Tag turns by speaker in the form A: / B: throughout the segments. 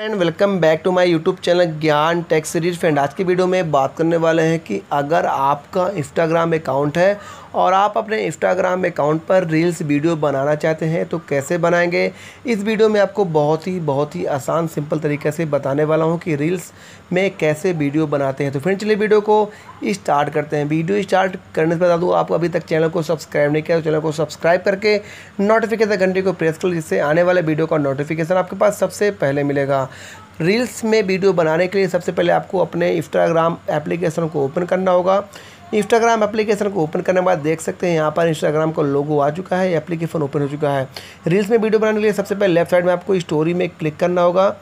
A: Friend welcome back to my YouTube channel Gyan tech series friend आज की video में बात करने वाले हैं कि अगर आपका इंस्टाग्राम अकाउंट है और आप अपने इंस्टाग्राम अकाउंट पर रील्स वीडियो बनाना चाहते हैं तो कैसे बनाएँगे? इस वीडियो में आपको बहुत ही बहुत ही आसान सिंपल तरीके से बताने वाला हूँ कि रील्स में कैसे वीडियो बनाते हैं। तो फ्रेंड चलिए वीडियो को स्टार्ट करते हैं। वीडियो स्टार्ट करने से बता दूँ आप अभी तक चैनल को सब्सक्राइब नहीं किया तो चैनल को सब्सक्राइब करके नोटिफिकेशन घंटे को प्रेस कर, जिससे आने वाले वीडियो का नोटिफिकेशन आपके पास सबसे पहले मिलेगा। रील्स में वीडियो बनाने के लिए सबसे पहले आपको अपने इंस्टाग्राम एप्लीकेशन को ओपन करना होगा। इंस्टाग्राम एप्लीकेशन को ओपन करने के बाद देख सकते हैं, यहाँ पर इंस्टाग्राम का लोगो आ चुका है एप्लीकेशन ओपन हो चुका है। रील्स में वीडियो बनाने के लिए सबसे पहले लेफ़्ट साइड में आपको स्टोरी में क्लिक करना होगा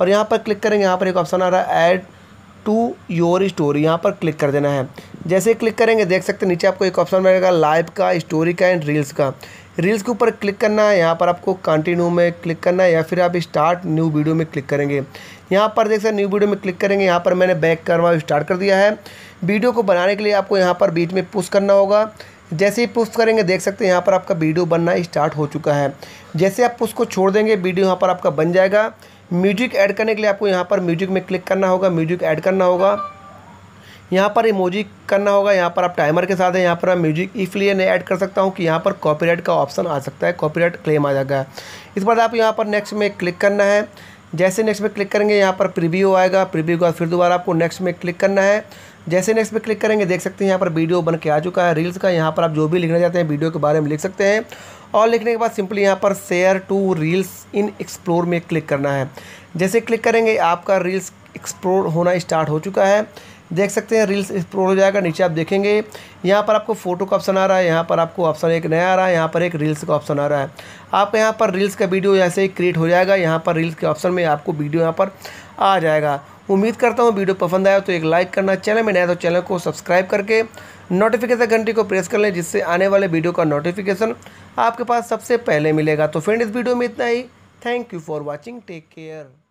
A: और यहाँ पर क्लिक करेंगे, यहाँ पर एक ऑप्शन आ रहा है ऐड टू योर स्टोरी यहाँ पर क्लिक कर देना है। जैसे क्लिक करेंगे, देख सकते हैं, नीचे आपको एक ऑप्शन मिलेगा लाइव का स्टोरी का एंड रील्स का। रील्स के ऊपर क्लिक करना है, यहाँ पर आपको कंटिन्यू में क्लिक करना है या फिर आप स्टार्ट न्यू वीडियो में क्लिक करेंगे। यहाँ पर देख सकते न्यू वीडियो में क्लिक करेंगे, यहाँ पर मैंने बैक करवा स्टार्ट कर दिया है। वीडियो को बनाने के लिए आपको यहाँ पर बीच में पुश करना होगा। जैसे ही पुश करेंगे, देख सकते हैं, यहाँ पर आपका वीडियो बनना स्टार्ट हो चुका है। जैसे आप पुश को छोड़ देंगे वीडियो यहाँ पर आपका बन जाएगा। म्यूज़िक ऐड करने के लिए आपको यहाँ पर म्यूज़िक में क्लिक करना होगा म्यूज़िक ऐड करना होगा। यहाँ पर इमोजी करना होगा, यहाँ पर आप टाइमर के साथ है, यहाँ पर मैं म्यूज़िक इसलिए नहीं ऐड कर सकता हूँ कि यहाँ पर कॉपीराइट का ऑप्शन आ सकता है कॉपीराइट क्लेम आ जाएगा। इस बार आप यहाँ पर नेक्स्ट में क्लिक करना है। जैसे नेक्स्ट में क्लिक करेंगे, यहाँ पर प्रीव्यू आएगा प्रीव्यू के बाद फिर दोबारा आपको नेक्स्ट में क्लिक करना है। जैसे नेक्स्ट पे क्लिक करेंगे, देख सकते हैं यहाँ पर वीडियो बन के आ चुका है रील्स का, यहाँ पर आप जो भी लिखना चाहते हैं वीडियो के बारे में लिख सकते हैं। और लिखने के बाद सिंपली यहाँ पर share to reels in explore में क्लिक करना है। जैसे क्लिक करेंगे, आपका रील्स एक्सप्लोर होना स्टार्ट हो चुका है। देख सकते हैं रील्स एक्सप्लोर हो जाएगा, नीचे आप देखेंगे। यहाँ पर आपको फ़ोटो का ऑप्शन आ रहा है, यहाँ पर आपको ऑप्शन एक नया आ रहा है, यहाँ पर एक रील्स का ऑप्शन आ रहा है। आपका यहाँ पर रील्स का वीडियो ऐसे ही क्रिएट हो जाएगा, यहाँ पर रील्स के ऑप्शन में आपको वीडियो यहाँ पर आ जाएगा। उम्मीद करता हूँ वीडियो पसंद आया तो एक लाइक करना, चैनल में नया तो चैनल को सब्सक्राइब करके नोटिफिकेशन घंटी को प्रेस कर लें, जिससे आने वाले वीडियो का नोटिफिकेशन आपके पास सबसे पहले मिलेगा। तो फ्रेंड इस वीडियो में इतना ही। Thank you for watching take care